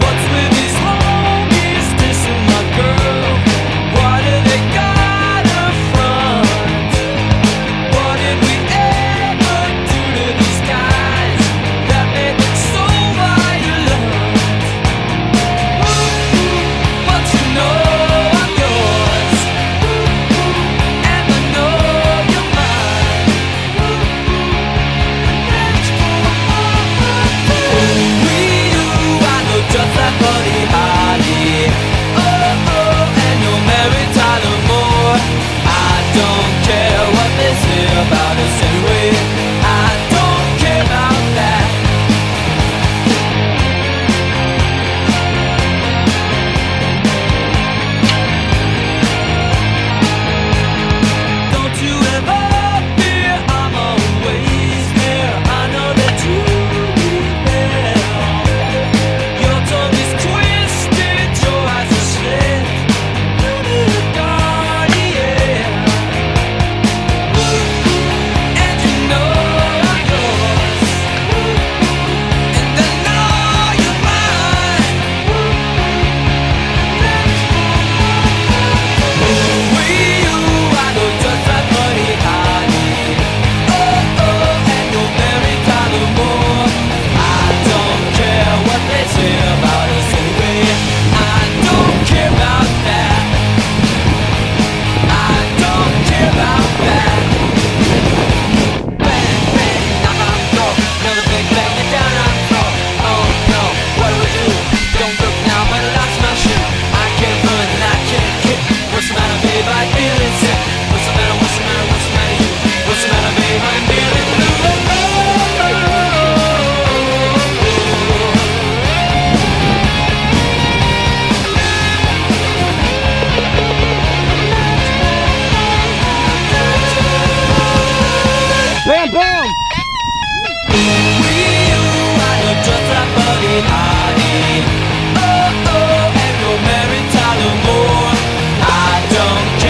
What's with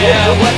Yeah,